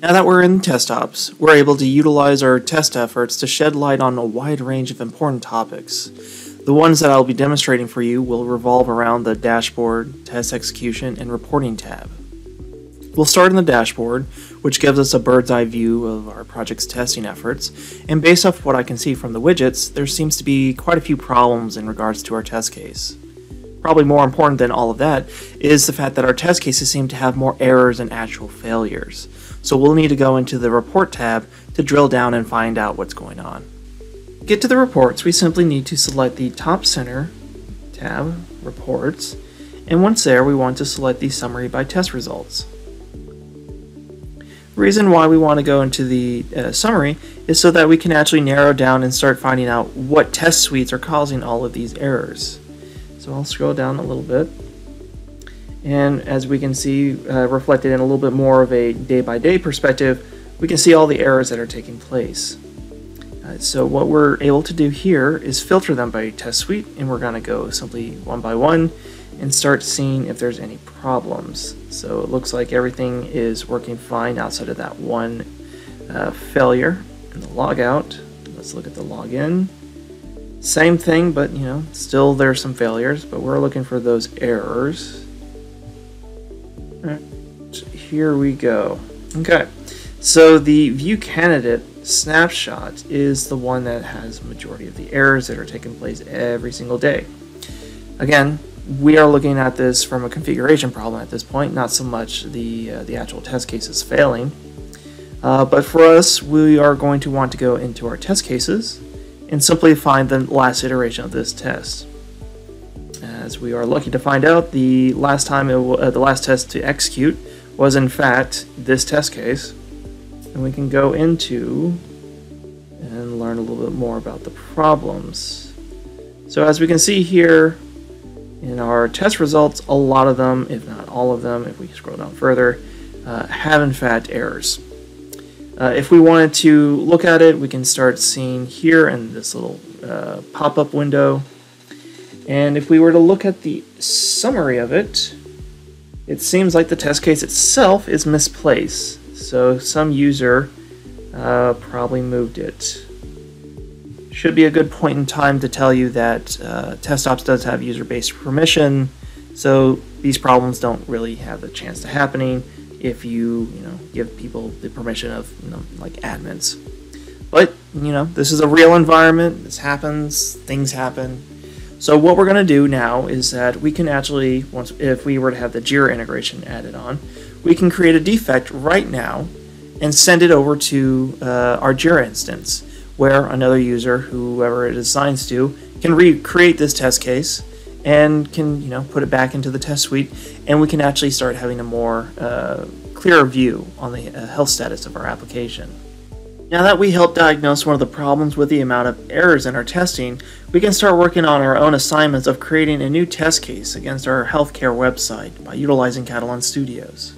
Now that we're in TestOps, we're able to utilize our test efforts to shed light on a wide range of important topics. The ones that I'll be demonstrating for you will revolve around the dashboard, test execution, and reporting tab. We'll start in the dashboard, which gives us a bird's eye view of our project's testing efforts, and based off what I can see from the widgets, there seems to be quite a few problems in regards to our test case. Probably more important than all of that is the fact that our test cases seem to have more errors than actual failures. So we'll need to go into the report tab to drill down and find out what's going on. To get to the reports, we simply need to select the top center tab, reports, and once there we want to select the summary by test results. Reason why we want to go into the uh, summary is so that we can actually narrow down and start finding out what test suites are causing all of these errors. So I'll scroll down a little bit. And as we can see uh, reflected in a little bit more of a day-by-day -day perspective, we can see all the errors that are taking place. Uh, so what we're able to do here is filter them by test suite, and we're going to go simply one by one and start seeing if there's any problems. So it looks like everything is working fine outside of that one uh, failure in the logout. Let's look at the login. Same thing, but you know, still there's some failures, but we're looking for those errors. Right, here we go. Okay, so the view candidate snapshot is the one that has majority of the errors that are taking place every single day. Again, we are looking at this from a configuration problem at this point, not so much the, uh, the actual test cases failing. Uh, but for us, we are going to want to go into our test cases and simply find the last iteration of this test. As we are lucky to find out, the last time uh, the last test to execute was in fact this test case, and we can go into and learn a little bit more about the problems. So as we can see here in our test results, a lot of them, if not all of them, if we scroll down further, uh, have in fact errors. Uh, if we wanted to look at it, we can start seeing here in this little uh, pop-up window. And if we were to look at the summary of it, it seems like the test case itself is misplaced. So some user uh, probably moved it. Should be a good point in time to tell you that uh, TestOps does have user-based permission, so these problems don't really have a chance to happening if you you know give people the permission of you know like admins. But you know this is a real environment. This happens. Things happen. So what we're going to do now is that we can actually once if we were to have the Jira integration added on, we can create a defect right now and send it over to uh, our Jira instance where another user, whoever it assigns to, can recreate this test case and can you know put it back into the test suite and we can actually start having a more uh, clearer view on the uh, health status of our application. Now that we helped diagnose one of the problems with the amount of errors in our testing, we can start working on our own assignments of creating a new test case against our healthcare website by utilizing Katalon Studios.